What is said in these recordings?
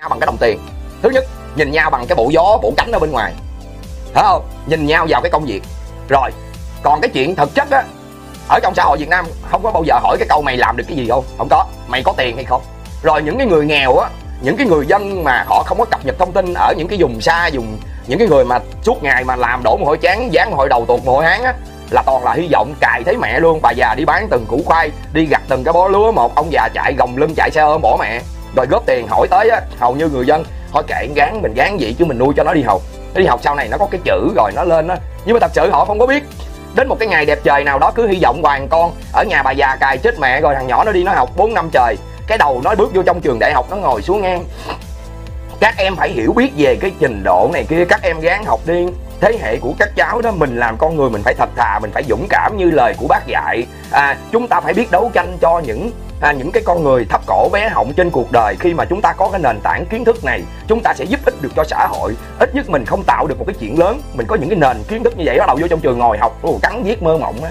nhau bằng cái đồng tiền. Thứ nhất, nhìn nhau bằng cái bộ gió, bộ cánh ở bên ngoài. Thấy không? Nhìn nhau vào cái công việc. Rồi, còn cái chuyện thực chất á, ở trong xã hội Việt Nam không có bao giờ hỏi cái câu mày làm được cái gì không? Không có. Mày có tiền hay không? Rồi những cái người nghèo á, những cái người dân mà họ không có cập nhật thông tin ở những cái vùng xa, vùng những cái người mà suốt ngày mà làm đổ mồ hôi chán, dán hội đầu tuột, mồ hôi hán á, là toàn là hy vọng cài thấy mẹ luôn. Bà già đi bán từng củ khoai, đi gặt từng cái bó lúa, một ông già chạy gồng lưng chạy xe ôm bỏ mẹ rồi góp tiền hỏi tới á, hầu như người dân thôi kệ gán mình, gán vậy chứ mình nuôi cho nó đi học nó đi học sau này nó có cái chữ rồi nó lên á. Nhưng mà thật sự họ không có biết. Đến một cái ngày đẹp trời nào đó cứ hy vọng hoàng con ở nhà bà già cài chết mẹ rồi thằng nhỏ nó đi nó học 4 năm trời. Cái đầu nó bước vô trong trường đại học nó ngồi xuống ngang. Các em phải hiểu biết về cái trình độ này kia, các em gán học đi thế hệ của các cháu đó mình làm con người mình phải thật thà mình phải dũng cảm như lời của bác dạy. À, chúng ta phải biết đấu tranh cho những à, những cái con người thấp cổ bé họng trên cuộc đời khi mà chúng ta có cái nền tảng kiến thức này. Chúng ta sẽ giúp ích được cho xã hội. Ít nhất mình không tạo được một cái chuyện lớn. Mình có những cái nền kiến thức như vậy bắt đầu vô trong trường ngồi học ồ, cắn viết mơ mộng á.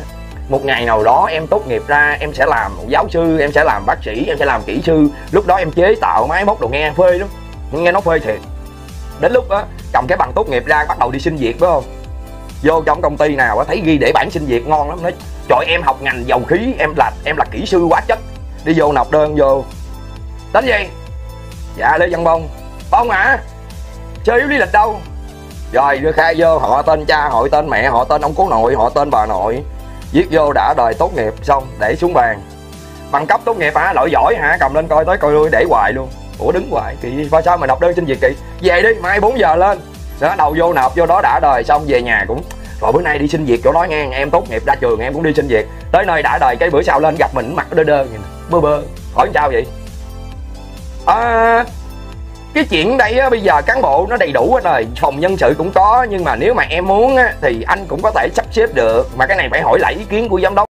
Một ngày nào đó em tốt nghiệp ra em sẽ làm một giáo sư em sẽ làm bác sĩ em sẽ làm kỹ sư. Lúc đó em chế tạo máy móc đồ nghe phê lắm. Nghe nó phê thiệt đến lúc á cầm cái bằng tốt nghiệp ra bắt đầu đi xin việc, phải không? Vô trong công ty nào á, thấy ghi để bản xin việc ngon lắm, nói, trời, em học ngành dầu khí, em là em là kỹ sư hóa chất. Đi vô nộp đơn vô. Tính gì? Dạ lê văn bông. Bông hả? Chơi yếu lý lịch đâu? Rồi, đưa khai vô, họ tên cha, họ tên mẹ, họ tên ông cố nội, họ tên bà nội. Viết vô đã đời tốt nghiệp xong, để xuống bàn. Bằng cấp tốt nghiệp hả? Loại giỏi hả? Cầm lên coi, tới coi lui, để hoài luôn ủa đứng hoài. Kỳ ba sao mà nộp đơn xin việc kỳ về đi mai 4 giờ lên. Đó đầu vô nộp vô đó đã đời xong về nhà cũng rồi bữa nay đi xin việc chỗ nói ngang em tốt nghiệp ra trường em cũng đi xin việc. Tới nơi đã đời cái bữa sau lên gặp mình mặt đơ đơ nhìn. Bơ bơ. Hỏi sao vậy? À, cái chuyện đây á bây giờ cán bộ nó đầy đủ hết rồi. Phòng nhân sự cũng có nhưng mà nếu mà em muốn á thì anh cũng có thể sắp xếp được. Mà cái này phải hỏi lại ý kiến của giám đốc.